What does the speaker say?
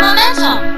momentum.